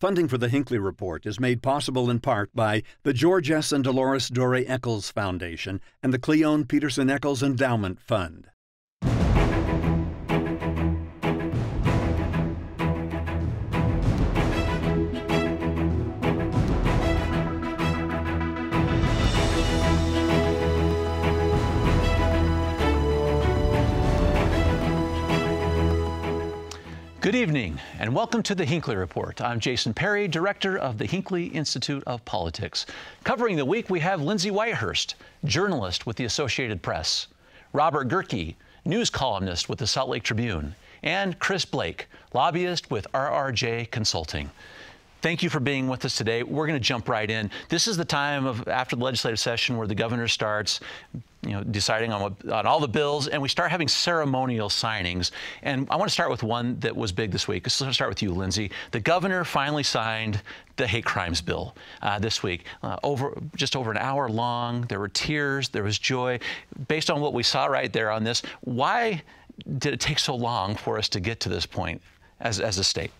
Funding for the Hinckley Report is made possible in part by the George S. and Dolores Doré Eccles Foundation and the Cleone Peterson Eccles Endowment Fund. Good evening, and welcome to the Hinckley Report. I'm Jason Perry, director of the Hinckley Institute of Politics. Covering the week, we have Lindsay Whitehurst, journalist with the Associated Press, Robert Gehrke, news columnist with the Salt Lake Tribune, and Chris Blake, lobbyist with RRJ Consulting. Thank you for being with us today. We're going to jump right in. This is the time of after the legislative session where the governor starts you know, deciding on, what, on all the bills, and we start having ceremonial signings. And I want to start with one that was big this week. Let's start with you, Lindsay. The governor finally signed the hate crimes bill uh, this week, uh, over just over an hour long. There were tears, there was joy. Based on what we saw right there on this, why did it take so long for us to get to this point as, as a state?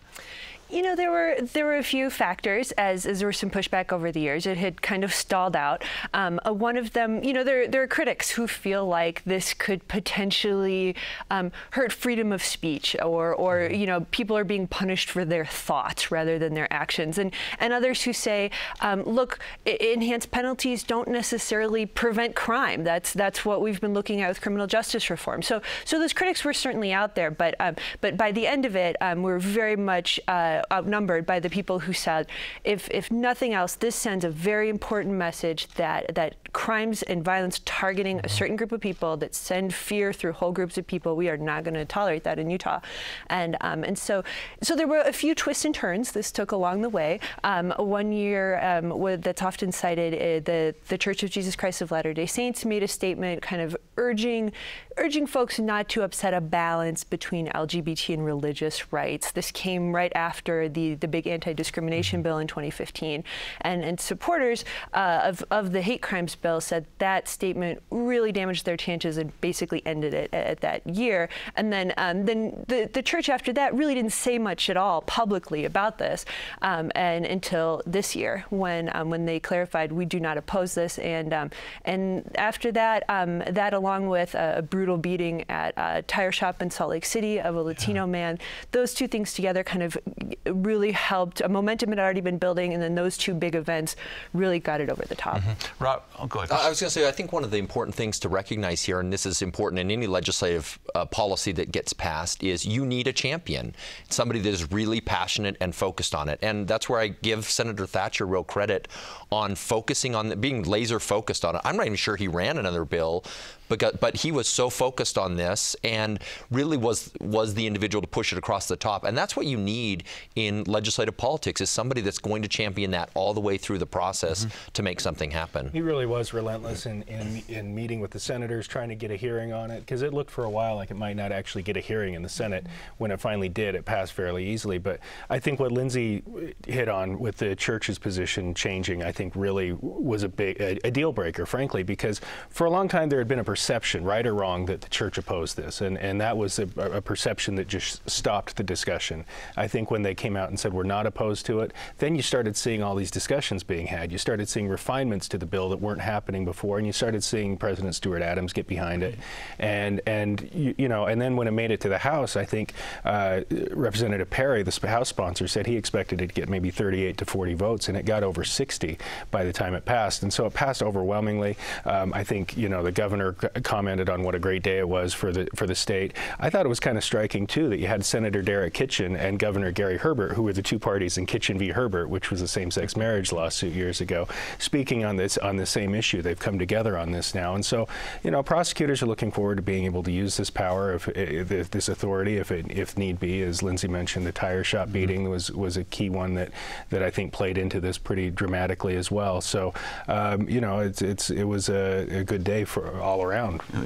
You know, there were there were a few factors as, as there was some pushback over the years. It had kind of stalled out. Um, uh, one of them, you know, there there are critics who feel like this could potentially um, hurt freedom of speech, or or mm-hmm. you know, people are being punished for their thoughts rather than their actions, and and others who say, um, look, enhanced penalties don't necessarily prevent crime. That's that's what we've been looking at with criminal justice reform. So so those critics were certainly out there, but um, but by the end of it, um, we're very much uh, Uh, outnumbered by the people who said, if, if nothing else, this sends a very important message that, that crimes and violence targeting a certain group of people that send fear through whole groups of people, we are not going to tolerate that in Utah. And, um, and so, so there were a few twists and turns this took along the way. Um, one year um, that's often cited, uh, the, the Church of Jesus Christ of Latter-day Saints made a statement kind of urging urging folks not to upset a balance between LGBT and religious rights. This came right after the, the big anti-discrimination mm-hmm. bill in 2015. And, and supporters uh, of, of the hate crimes bill said that statement really damaged their chances and basically ended it at, at that year. And then, um, then the, the church after that really didn't say much at all publicly about this um, and until this year when, um, when they clarified we do not oppose this. And, um, and after that, um, that along with a, a brutal beating at a tire shop in Salt Lake City of a Latino yeah. man. Those two things together kind of really helped. A momentum had already been building, and then those two big events really got it over the top. Mm -hmm. Rob, go ahead. I was going to say, I think one of the important things to recognize here, and this is important in any legislative uh, policy that gets passed, is you need a champion, somebody that is really passionate and focused on it. And that's where I give Senator Thatcher real credit on focusing on the, being laser focused on it. I'm not even sure he ran another bill, because, but he was so focused on this and really was was the individual to push it across the top. And that's what you need in legislative politics is somebody that's going to champion that all the way through the process mm -hmm. to make something happen. He really was relentless in, in, in meeting with the senators, trying to get a hearing on it, because it looked for a while like it might not actually get a hearing in the Senate. When it finally did, it passed fairly easily. But I think what Lindsay hit on with the church's position changing, I think really was a big a, a deal breaker, frankly, because for a long time there had been a perception, right or wrong, that the church opposed this, and and that was a, a perception that just stopped the discussion. I think when they came out and said we're not opposed to it, then you started seeing all these discussions being had. You started seeing refinements to the bill that weren't happening before, and you started seeing President Stuart Adams get behind it, and and you, you know, and then when it made it to the House, I think uh, Representative Perry, the House sponsor, said he expected it to get maybe 38 to 40 votes, and it got over 60 by the time it passed, and so it passed overwhelmingly. Um, I think you know the governor commented on what a great day it was for the for the state. I thought it was kind of striking too that you had Senator Derek Kitchen and Governor Gary Herbert, who were the two parties in Kitchen v. Herbert, which was a same-sex marriage lawsuit years ago, speaking on this on the same issue. They've come together on this now, and so you know prosecutors are looking forward to being able to use this power, if, if this authority, if it, if need be. As Lindsay mentioned, the tire shop mm-hmm. beating was was a key one that that I think played into this pretty dramatically as well. So um, you know, it's it's it was a, a, good day for all around.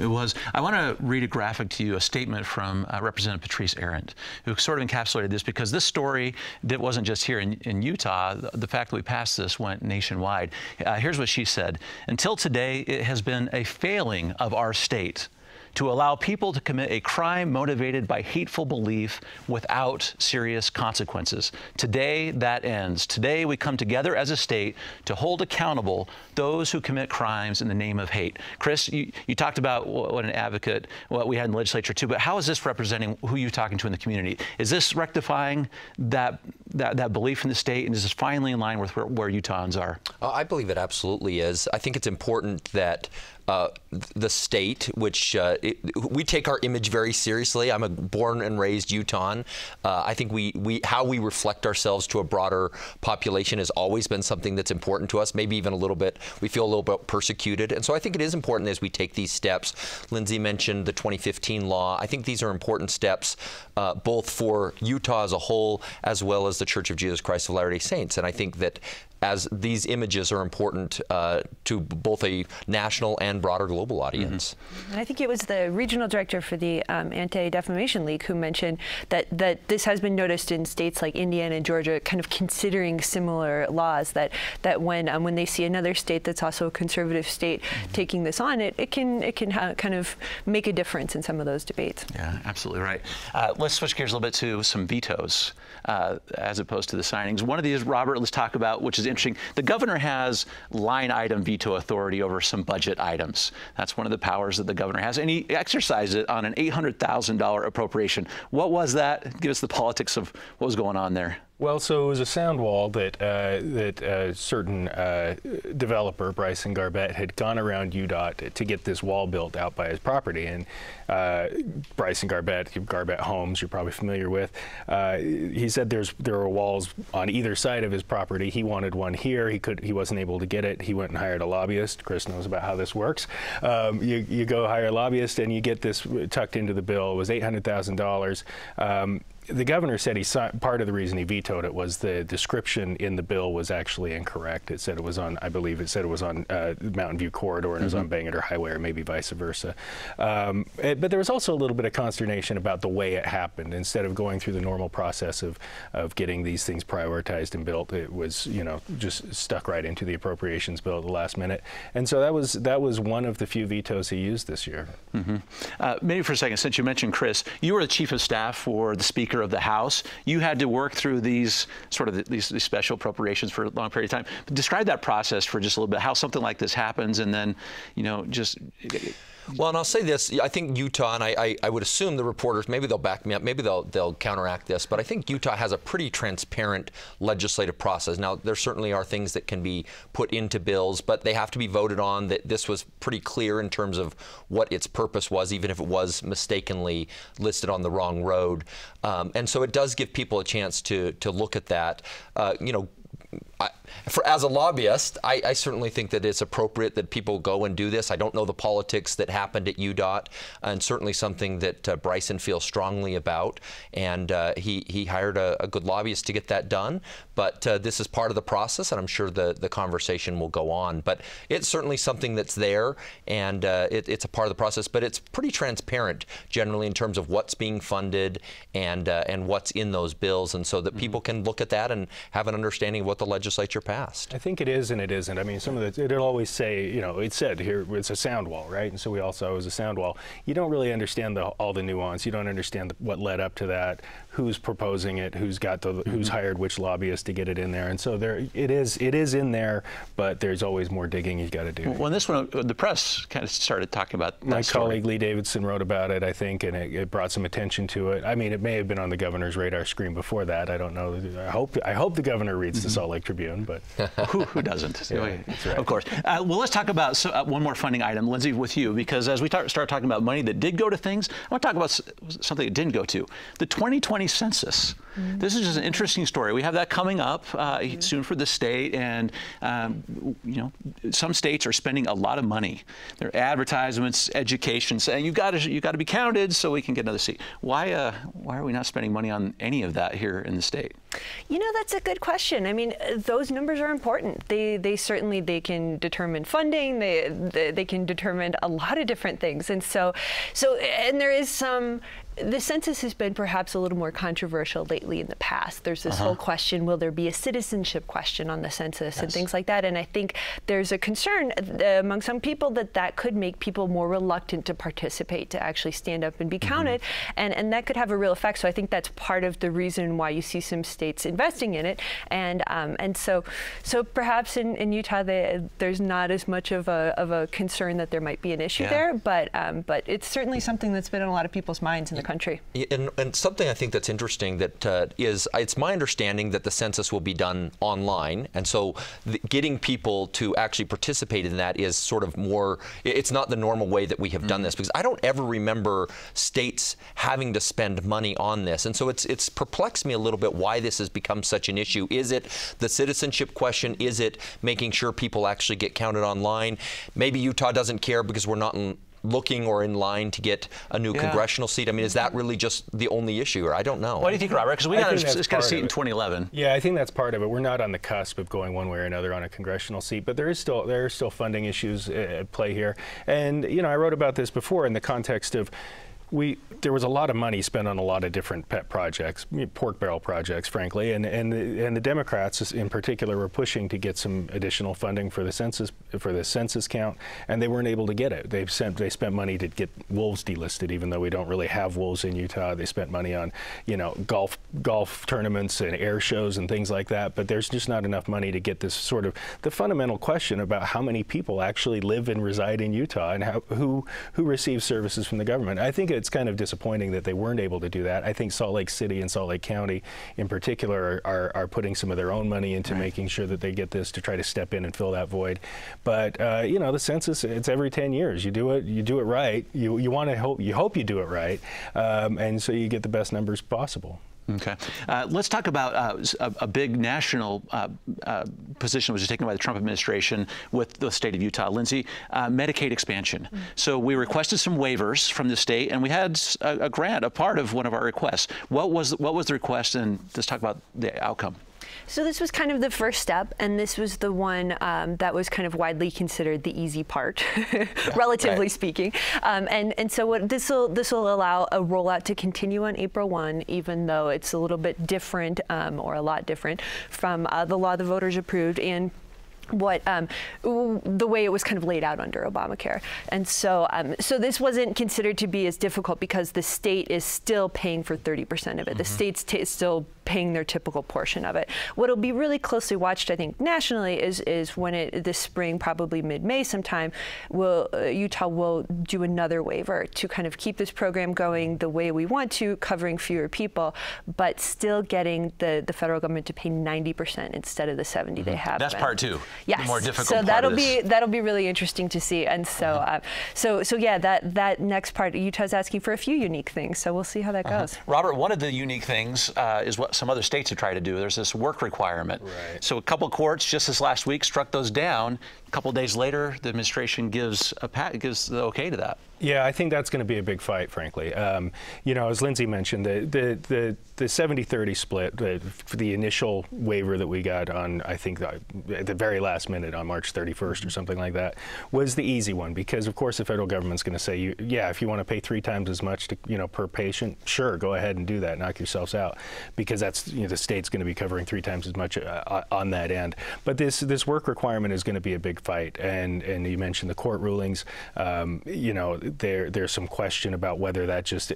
It was. I want to read a graphic to you, a statement from uh, Representative Patrice Arent, who sort of encapsulated this because this story that wasn't just here in, in Utah. The, the, fact that we passed this went nationwide. Uh, here's what she said: Until today, it has been a failing of our state to allow people to commit a crime motivated by hateful belief without serious consequences. Today, that ends. Today, we come together as a state to hold accountable those who commit crimes in the name of hate. Chris, you, you talked about what an advocate, what we had in the legislature too, but how is this representing who you're talking to in the community? Is this rectifying that, that, that belief in the state, and is this finally in line with where, where Utahns are? Uh, I believe it absolutely is. I think it's important that uh, the state, which uh, it, we take our image very seriously. I'm a born and raised Utahn. Uh, I think we, we how we reflect ourselves to a broader population has always been something that's important to us. Maybe even a little bit, we feel a little bit persecuted, and so I think it is important as we take these steps. Lindsay mentioned the 2015 law. I think these are important steps, uh, both for Utah as a whole as well as the Church of Jesus Christ of Latter-day Saints. And I think that as these images are important uh, to both a national and broader global audience. Mm-hmm. And I think it was the regional director for the um, Anti-Defamation League who mentioned that that this has been noticed in states like Indiana and Georgia, kind of considering similar laws. That that when um, when they see another state that's also a conservative state mm-hmm. taking this on, it it can it can ha- kind of make a difference in some of those debates. Yeah, absolutely right. Uh, let's switch gears a little bit to some vetoes uh, as opposed to the signings. One of these, Robert, let's talk about, which is interesting. The governor has line item veto authority over some budget items. That's one of the powers that the governor has, and he exercised it on an $800,000 appropriation. What was that? Give us the politics of what was going on there. Well, so it was a sound wall that uh, that a certain uh, developer, Bryson Garbett, had gone around UDOT to get this wall built out by his property. And uh, Bryson Garbett, Garbett Homes, you're probably familiar with, uh, he said there's there were walls on either side of his property. He wanted one here. He could he wasn't able to get it. He went and hired a lobbyist. Chris knows about how this works. Um, you you go hire a lobbyist and you get this tucked into the bill. It was eight hundred thousand um, dollars the governor said he saw, part of the reason he vetoed it was the description in the bill was actually incorrect. It said it was on, I believe it said it was on uh, Mountain View corridor and mm -hmm. it was on mm-hmm. Highway or maybe vice versa. Um, it, eh, but there was also a little bit of consternation about the way it happened. Instead of going through the normal process of, of getting these things prioritized and built, it was, you know, just stuck right into the appropriations bill at the last minute. And so that was that was one of the few vetoes he used this year. Mm -hmm. uh, maybe for a second, since you mentioned Chris, you were the chief of staff for the Speaker Speaker of the House. You had to work through these sort of these, these special appropriations for a long period of time. But describe that process for just a little bit, how something like this happens, and then, you know, just. Well, and I'll say this: I think Utah, and I, I, I, would assume the reporters, maybe they'll back me up, maybe they'll they'll counteract this, but I think Utah has a pretty transparent legislative process. Now, there certainly are things that can be put into bills, but they have to be voted on. That this was pretty clear in terms of what its purpose was, even if it was mistakenly listed on the wrong road. Um, and so it does give people a chance to to look at that. Uh, you know, I, for as a lobbyist, I, I, certainly think that it's appropriate that people go and do this. I don't know the politics that happened at UDOT, and certainly something that uh, Bryson feels strongly about. And uh, he he hired a, a, good lobbyist to get that done. But uh, this is part of the process, and I'm sure the the conversation will go on. But it's certainly something that's there, and uh, it, it's a part of the process. But it's pretty transparent generally in terms of what's being funded and uh, and what's in those bills, and so that mm -hmm. people can look at that and have an understanding of what the legislature passed. I think it is and it isn't. I mean, some of the, it'll always say, you know, it said here it's a sound wall, right? And so we also it was a sound wall. You don't really understand the, all the nuance. You don't understand the, what led up to that, who's proposing it, who's got the, mm-hmm. who's hired which lobbyist to get it in there. And so there, it is, it is in there, but there's always more digging you've got to do. When this one, the press kind of started talking about my story. colleague Lee Davidson wrote about it, I think, and it, it brought some attention to it. I mean, it may have been on the governor's radar screen before that. I don't know. I hope, I hope the governor reads mm-hmm. the Salt Lake Tribune, but who, who, doesn't? yeah, right. Of course. Uh, well, let's talk about so, uh, one more funding item, Lindsay, with you, because as we tar- start talking about money that did go to things, I want to talk about s- something that didn't go to the 2020 census. Mm-hmm. This is just an interesting story. We have that coming up uh, mm-hmm. soon for the state, and um, you know, some states are spending a lot of money. Their advertisements, education, saying you got to you got to be counted so we can get another seat. Why uh, why are we not spending money on any of that here in the state? You know, that's a good question. I mean, those numbers are important. They they certainly they can determine funding. They they, they can determine a lot of different things, and so so and there is some the census has been perhaps a little more controversial lately in the past. There's this uh -huh. whole question: Will there be a citizenship question on the census yes. and things like that? And I think there's a concern uh, among some people that that could make people more reluctant to participate, to actually stand up and be mm-hmm. counted, mm -hmm. and and that could have a real effect. So I think that's part of the reason why you see some states investing in it, and um, and so so perhaps in, in Utah they, there's not as much of a of a concern that there might be an issue yeah. there, but um, but it's certainly something that's been on a lot of people's minds in the country. And, and something I think that's interesting that uh, is it's my understanding that the census will be done online, and so getting people to actually participate in that is sort of more. It's not the normal way that we have mm done this because I don't ever remember states having to spend money on this, and so it's it's perplexed me a little bit why this has become such an issue. Is it the citizenship question? Is it making sure people actually get counted online? Maybe Utah doesn't care because we're not in looking or in line to get a new yeah. congressional seat? I mean, is that really just the only issue, or I don't know? What do you think, Robert? Because we got, a, got a seat in 2011. Yeah, I think that's part of it. We're not on the cusp of going one way or another on a congressional seat, but there is still there are still funding issues eh, at play here. And you know, I wrote about this before in the context of we there was a lot of money spent on a lot of different pet projects, pork barrel projects, frankly, and and the, and the Democrats in particular were pushing to get some additional funding for the census for the census count, and they weren't able to get it. They sent they spent money to get wolves delisted, even though we don't really have wolves in Utah. They spent money on you know golf golf tournaments and air shows and things like that, but there's just not enough money to get this sort of the fundamental question about how many people actually live and reside in Utah and how who who receives services from the government. I think it's kind of disappointing that they weren't able to do that. I think Salt Lake City and Salt Lake County, in particular, are, are, are putting some of their own money into right. making sure that they get this to try to step in and fill that void. But uh, you know, the census it's every 10 years. You do it, you do it right. You you want to hope you hope you do it right, um, and so you get the best numbers possible. Okay. Uh, let's talk about uh, a, a, big national uh, uh, position which was taken by the Trump administration with the state of Utah. Lindsay, uh, Medicaid expansion. Mm -hmm. So we requested some waivers from the state, and we had a, a, grant, a part of one of our requests. What was what was the request, and let's talk about the outcome. So this was kind of the first step, and this was the one um, that was kind of widely considered the easy part, yeah, relatively right. speaking. Um, and and so what this will this will allow a rollout to continue on April 1, even though it's a little bit different um, or a lot different from uh, the law the voters approved and what um, the way it was kind of laid out under Obamacare. And so, um, so this wasn't considered to be as difficult because the state is still paying for 30% of it. Mm -hmm. The mm-hmm. state's still paying their typical portion of it. What'll be really closely watched, I think, nationally is is when it this spring, probably mid-May sometime, will uh, Utah will do another waiver to kind of keep this program going the way we want to, covering fewer people, but still getting the the federal government to pay 90% instead of the 70 mm -hmm. they mm-hmm. have. That's been. part two yes. the more difficult so that'll be that'll be really interesting to see. And so, uh -huh. uh, so so yeah, that that next part, Utah's asking for a few unique things. So we'll see how that uh -huh. goes. Robert, one of the unique things uh, is what some other states have tried to do. There's this work requirement. Right. So a couple courts just this last week struck those down. A couple days later, the administration gives a gives the okay to that. Yeah, I think that's going to be a big fight, frankly. Um, you know, as Lindsay mentioned, the the the, the 70-30 split, the, the initial waiver that we got on, I think, the, at the very last minute on March 31st or something like that, was the easy one because, of course, the federal government's going to say, you, yeah, if you want to pay three times as much, to, you know, per patient, sure, go ahead and do that, knock yourselves out, because that's you know, the state's going to be covering three times as much uh, on that end. But this this work requirement is going to be a big fight, and and you mentioned the court rulings. Um, you know, there there's some question about whether that just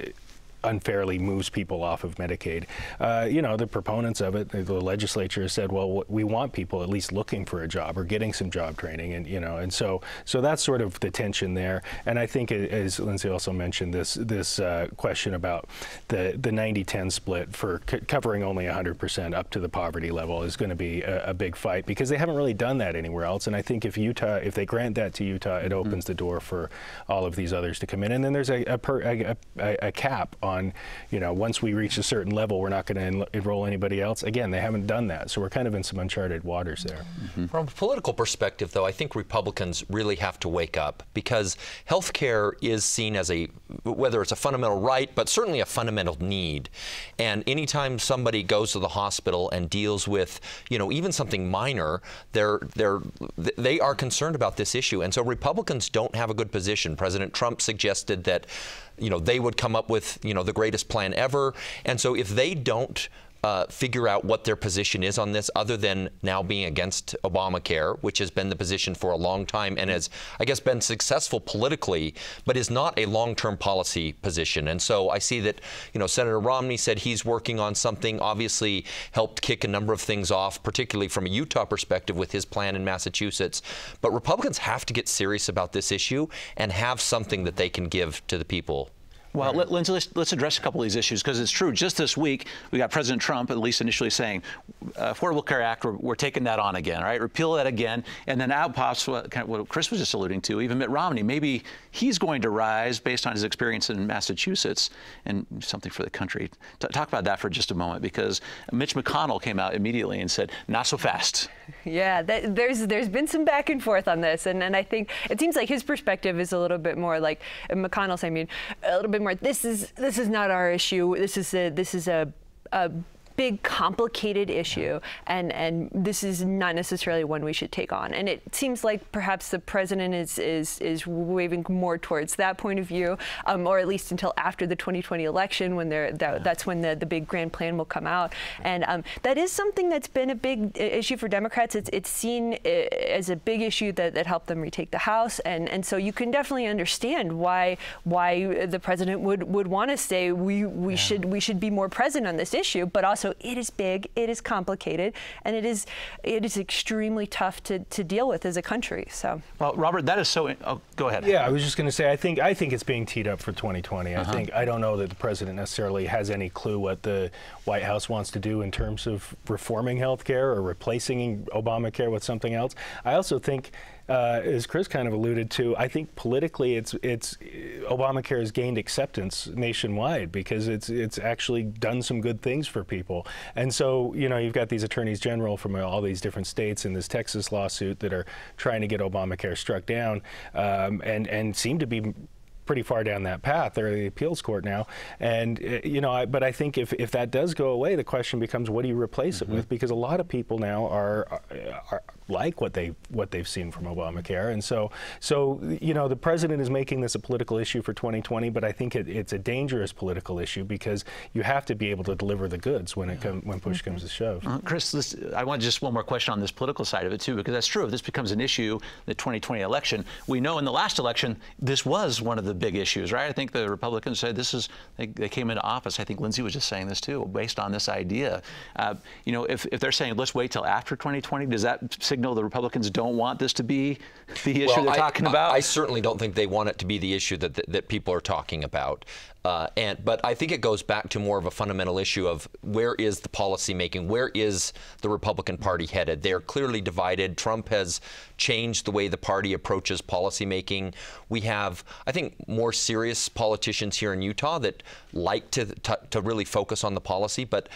unfairly moves people off of Medicaid. Uh, you know, the proponents of it, the legislature has said, well, we want people at least looking for a job or getting some job training, and you know, and so so that's sort of the tension there. And I think, as Lindsay also mentioned, this this uh, question about the the 90-10 split for covering only 100% up to the poverty level is going to be a, a, big fight because they haven't really done that anywhere else. And I think if Utah, if they grant that to Utah, it mm -hmm. opens the door for all of these others to come in. And then there's a a, per, a, a cap on, you know, once we reach a certain level, we're not going to en enroll anybody else. Again, they haven't done that, so we're kind of in some uncharted waters there. Mm -hmm. From a political perspective, though, I think Republicans really have to wake up because health care is seen as a, whether it's a fundamental right, but certainly a fundamental need. And anytime somebody goes to the hospital and deals with, you know, even something minor, they're, they're, they are concerned about this issue. And so Republicans don't have a good position. President Trump suggested that you know, they would come up with, you know, the greatest plan ever. And so if they don't uh, figure out what their position is on this, other than now being against Obamacare, which has been the position for a long time and has, I guess, been successful politically, but is not a long-term policy position. And so I see that, you know, Senator Romney said he's working on something. Obviously, helped kick a number of things off, particularly from a Utah perspective with his plan in Massachusetts. But Republicans have to get serious about this issue and have something that they can give to the people well, right. Lindsay, let's, let's, address a couple of these issues because it's true. Just this week, we got President Trump, at least initially, saying, uh, Affordable Care Act, we're, we're, taking that on again, right? Repeal that again. And then now pops what, kind of what Chris was just alluding to, even Mitt Romney. Maybe he's going to rise based on his experience in Massachusetts and something for the country. T talk about that for just a moment because Mitch McConnell came out immediately and said, not so fast. Yeah, that, there's there's been some back and forth on this. And, and I think it seems like his perspective is a little bit more like McConnell's, I mean, a little bit more. This is this is not our issue. This is a this is a, a big, complicated issue, and, and this is not necessarily one we should take on. And it seems like perhaps the president is, is, is waving more towards that point of view, um, or at least until after the 2020 election, when that, that's when the, the big grand plan will come out. And um, that is something that's been a big issue for Democrats. It's, it's seen as a big issue that, that helped them retake the House, and, and so you can definitely understand why why the president would, would want to say we, we yeah. should we should be more present on this issue, but also it is big, it is complicated, and it is it is extremely tough to, to deal with as a country. So. Well, Robert, that is so. Oh, go ahead. Yeah, I was just going to say I think I think it's being teed up for 2020. Uh-huh. I think I don't know that the president necessarily has any clue what the White House wants to do in terms of reforming health care or replacing Obamacare with something else. I also think uh, as Chris kind of alluded to, I think politically, it's it's Obamacare has gained acceptance nationwide because it's it's actually done some good things for people. And so, you know, you've got these attorneys general from all these different states in this Texas lawsuit that are trying to get Obamacare struck down, um, and and seem to be pretty far down that path. They're the appeals court now, and uh, you know, I, but I think if, if that does go away, the question becomes what do you replace mm -hmm. it mm-hmm. with? Because a lot of people now are, are like what they what they've seen from Obamacare, and so so you know the president is making this a political issue for 2020, but I think it, it's a dangerous political issue because you have to be able to deliver the goods when it come, when push comes to shove. Uh, Chris, this, I want just one more question on this political side of it too, because that's true. If this becomes an issue, the 2020 election, we know in the last election this was one of the big issues, right? I think the Republicans said this is they, they came into office. I think Lindsay was just saying this too, based on this idea. Uh, you know, if, if they're saying let's wait till after 2020, does that signal signal the Republicans don't want this to be the issue well, they're I, talking about? I, certainly don't think they want it to be the issue that, that, that people are talking about. Uh, and but I think it goes back to more of a fundamental issue of where is the policy making? Where is the Republican Party headed? They're clearly divided. Trump has changed the way the party approaches policy making. We have, I think, more serious politicians here in Utah that like to to, to really focus on the policy, but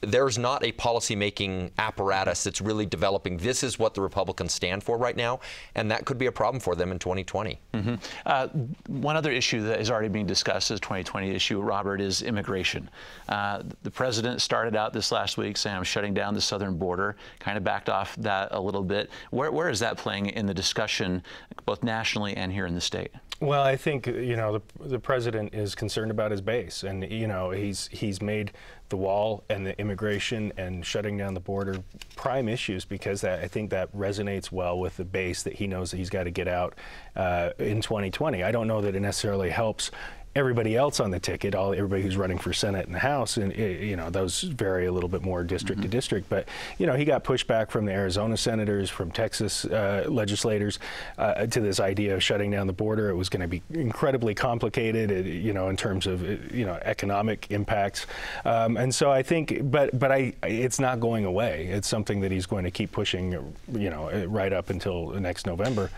there's not a policymaking apparatus that's really developing. This is what the Republicans stand for right now, and that could be a problem for them in 2020. Mm -hmm. uh, one other issue that is already being discussed as a 2020 issue, Robert, is immigration. Uh, the president started out this last week saying, I'm shutting down the southern border, kind of backed off that a little bit. Where, where is that playing in the discussion, both nationally and here in the state? Well, I think you know the the president is concerned about his base, and you know he's he's made the wall and the immigration and shutting down the border prime issues because that, I think that resonates well with the base that he knows that he's got to get out uh, in 2020. I don't know that it necessarily helps everybody else on the ticket, all everybody who's running for Senate and the House, and it, you know those vary a little bit more district mm -hmm. to mm-hmm. district. But you know he got pushback from the Arizona senators, from Texas uh, legislators, uh, to this idea of shutting down the border. It was going to be incredibly complicated, uh, you know, in terms of uh, you know economic impacts. Um, and so I think, but but I, it's not going away. It's something that he's going to keep pushing, you know, right up until next November.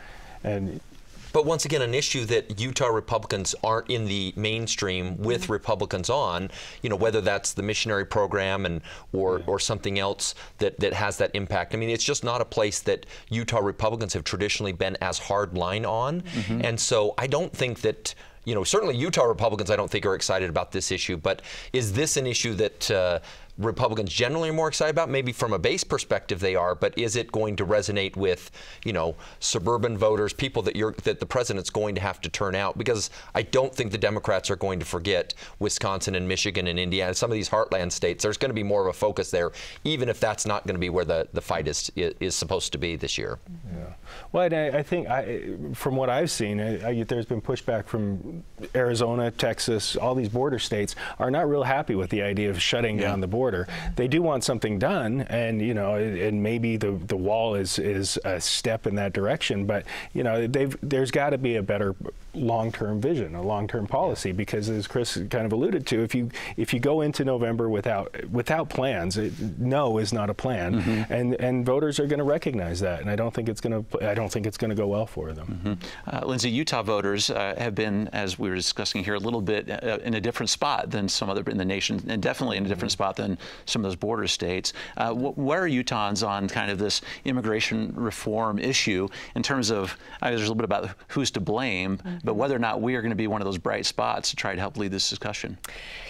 And but once again, an issue that Utah Republicans aren't in the mainstream with mm -hmm. Republicans on, you know, whether that's the missionary program and or, yeah. or something else that, that has that impact. I mean, it's just not a place that Utah Republicans have traditionally been as hard line on. Mm -hmm. And so I don't think that you know, certainly Utah Republicans, I don't think are excited about this issue. But is this an issue that uh, Republicans generally are more excited about. Maybe from a base perspective they are, but is it going to resonate with, you know, suburban voters, people that you're that the president's going to have to turn out? Because I don't think the Democrats are going to forget Wisconsin and Michigan and Indiana, some of these heartland states. There's going to be more of a focus there, even if that's not going to be where the, the fight is is supposed to be this year. Yeah. Well, I, I think I, from what I've seen, I, there's been pushback from Arizona, Texas, all these border states are not real happy with the idea of shutting yeah. down the border. They do want something done, and you know, and maybe the the wall is is a step in that direction. But you know, they've there's got to be a better long-term vision, a long-term policy, because as Chris kind of alluded to, if you if you go into November without without plans, it, no is not a plan, mm -hmm. and and voters are going to recognize that, and I don't think it's going to I don't think it's going to go well for them. Mm -hmm. uh, Lindsay, Utah voters uh, have been, as we were discussing here, a little bit uh, in a different spot than some other in the nation, and definitely in a different mm -hmm. spot than some of those border states. Uh, wh where are Utahns on kind of this immigration reform issue in terms of? I there's a little bit about who's to blame, mm -hmm. but whether or not we are going to be one of those bright spots to try to help lead this discussion.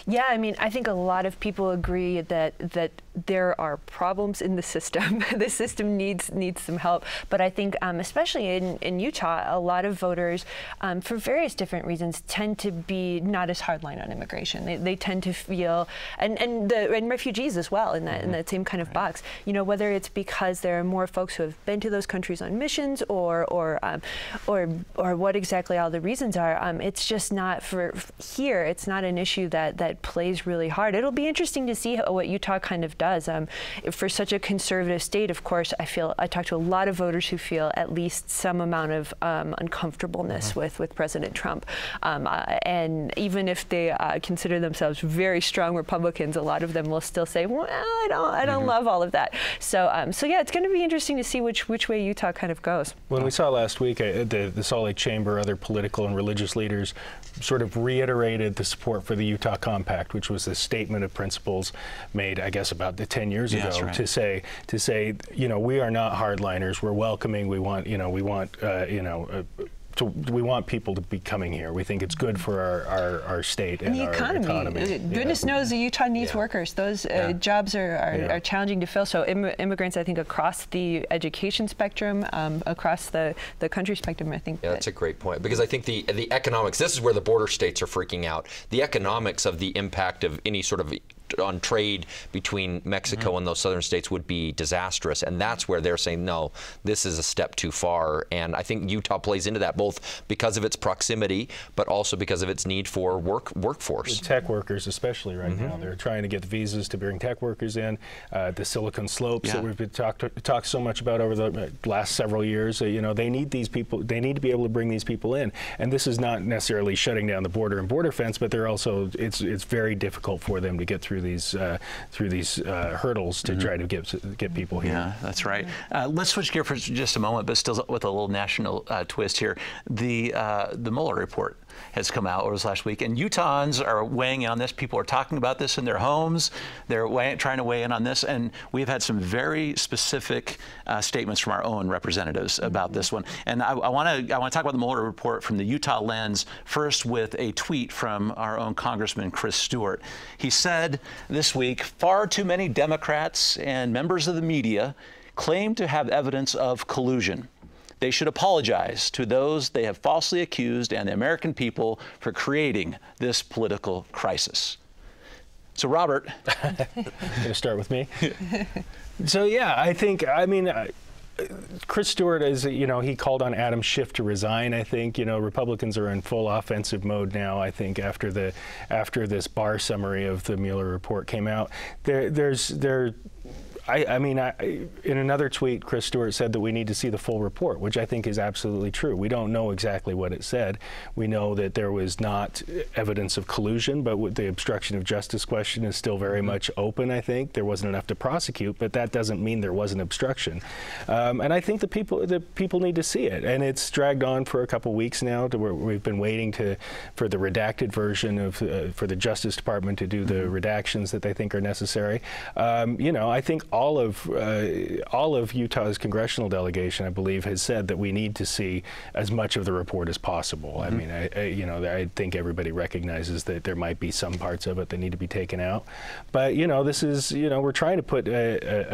Yeah, I mean, I think a lot of people agree that that there are problems in the system. the system needs needs some help, but I think, um, especially in, in Utah, a lot of voters, um, for various different reasons, tend to be not as hardline on immigration. They, they tend to feel, and and the and refugees as well in that in that same kind of box. You know, whether it's because there are more folks who have been to those countries on missions, or or um, or or what exactly all the reasons are. Um, it's just not for here. It's not an issue that that plays really hard. It'll be interesting to see how, what Utah kind of does. Um, for such a conservative state, of course, I feel I talk to a lot of voters who feel at least some amount of um, uncomfortableness mm-hmm. with with President Trump, um, uh, and even if they uh, consider themselves very strong Republicans, a lot of them will still say, "Well, I don't, I don't mm-hmm. love all of that." So, um, so yeah, it's going to be interesting to see which which way Utah kind of goes. When we saw last week, uh, the, the Salt Lake Chamber, other political and religious leaders sort of reiterated the support for the Utah Compact, which was a statement of principles made, I guess, about 10 years yeah, ago, right. to say to say, you know, we are not hardliners. We're welcoming. We want, you know, we want, uh, you know. Uh, to, we want people to be coming here. We think it's good for our, our, our state and, and the economy. economy. Uh, goodness yeah. knows the Utah needs yeah. workers. Those uh, yeah. jobs are, are, are, challenging to fill. So Im immigrants, I think, across the education spectrum, um, across the, the country spectrum, I think. Yeah, that that's a great point because I think the the economics. This is where the border states are freaking out. The economics of the impact of any sort of on trade between Mexico mm -hmm. and those southern states would be disastrous. And that's where they're saying, no, this is a step too far. And I think Utah plays into that both because of its proximity, but also because of its need for work workforce. The tech workers, especially right mm -hmm. now, they're trying to get visas to bring tech workers in. Uh, the Silicon Slopes yeah. that we've been talked talked so much about over the uh, last several years. Uh, you know, they need these people. They need to be able to bring these people in. And this is not necessarily shutting down the border and border fence, but they're also it's it's very difficult for them to get through through these uh, through these uh, hurdles to mm -hmm. try to get get people here. Yeah, that's right. Uh, let's switch gear for just a moment, but still with a little national uh, twist here. The uh, the Mueller report has come out over this last week, and Utahns are weighing in on this. People are talking about this in their homes. They're weighing, trying to weigh in on this, and we've had some very specific uh, statements from our own representatives about this one. And I want to I want to talk about the Mueller report from the Utah lens first with a tweet from our own Congressman Chris Stewart. He said this week, far too many Democrats and members of the media claim to have evidence of collusion. They should apologize to those they have falsely accused and the American people for creating this political crisis. So, Robert. Going to start with me. so, yeah, I think, I mean, uh, Chris Stewart is, you know, he called on Adam Schiff to resign. I think, you know, Republicans are in full offensive mode now. I think after the after this Barr summary of the Mueller report came out, there there's there I, I mean, I, in another tweet, Chris Stewart said that we need to see the full report, which I think is absolutely true. We don't know exactly what it said. We know that there was not evidence of collusion, but the obstruction of justice question is still very mm -hmm. much open, I think. There wasn't enough to prosecute, but that doesn't mean there wasn't obstruction. Um, and I think the people, the people need to see it. And it's dragged on for a couple weeks now to where we've been waiting to, for the redacted version of, uh, for the Justice Department to do the mm -hmm. redactions that they think are necessary. Um, you know, I think all of uh, all of Utah's congressional delegation, I believe, has said that we need to see as much of the report as possible. Mm -hmm. I mm-hmm. mean, I, I, you know, I think everybody recognizes that there might be some parts of it that need to be taken out. But you know, this is you know, we're trying to put a,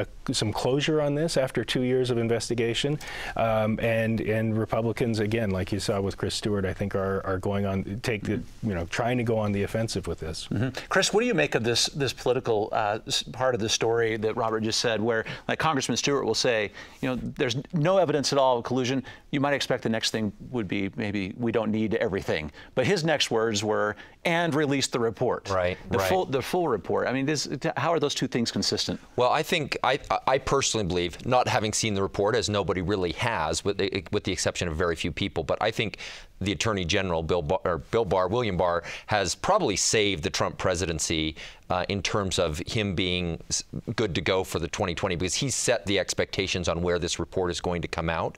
a, some closure on this after two years of investigation, um, and and Republicans again, like you saw with Chris Stewart, I think are are going on take the you know trying to go on the offensive with this. Mm -hmm. Chris, what do you make of this this political uh, part of the story that Robert just said, where like Congressman Stewart will say, you know, there's no evidence at all of collusion. You might expect the next thing would be maybe we don't need everything, but his next words were and release the report. Right. The right. full the full report. I mean, this, how are those two things consistent? Well, I think I I personally believe, not having seen the report, as nobody really has, with the, with the exception of very few people, but I think the Attorney General, Bill Barr, Bill Barr, William Barr, has probably saved the Trump presidency uh, in terms of him being good to go for the 2020 because he set the expectations on where this report is going to come out.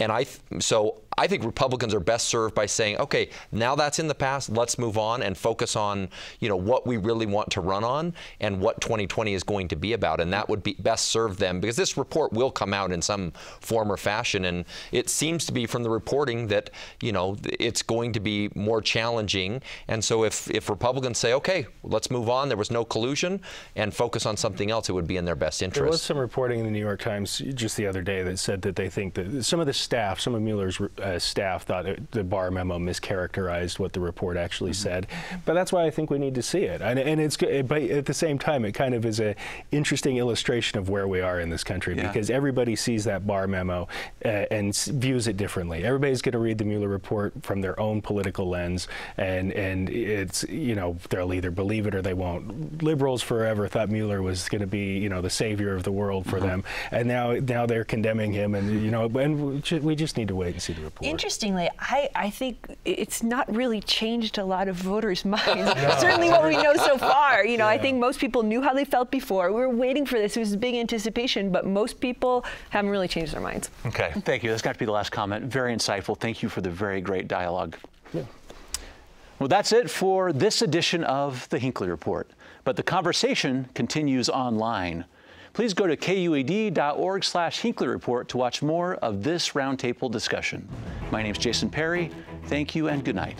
And I, so I think Republicans are best served by saying, okay, now that's in the past, let's move on and focus on, you know, what we really want to run on and what 2020 is going to be about. And that would be best serve them because this report will come out in some form or fashion. And it seems to be from the reporting that, you know, it's going to be more challenging. And so if, if Republicans say, okay, let's move on, there was no collusion, and focus on something else, it would be in their best interest. There was some reporting in the New York Times just the other day that said that they think that some of the staff, some of Mueller's uh, staff thought the Barr memo mischaracterized what the report actually mm -hmm. said. But that's why I think we need to see it. And, and it's but at the same time, it kind of is a interesting illustration of where we are in this country yeah. because everybody sees that Barr memo uh, and views it differently. Everybody's going to read the Mueller report from their own political lens, and and it's you know they'll either believe it or they won't. Liberals forever thought Mueller was going to be you know the savior of the world for mm -hmm. them, and now now they're condemning him, and you know and we just need to wait and see the report. Interestingly, I, I think it's not really changed a lot of voters' minds. no. Certainly what we know so far. You know, yeah. I think most people knew how they felt before. We were waiting for this. It was big anticipation, but most people haven't really changed their minds. Okay, thank you. That's got to be the last comment. Very insightful. Thank you for the very great dialogue. Yeah. Well, that's it for this edition of the Hinckley Report. But the conversation continues online. Please go to kued.org slash Hinckley Report to watch more of this roundtable discussion. My name is Jason Perry. Thank you and good night.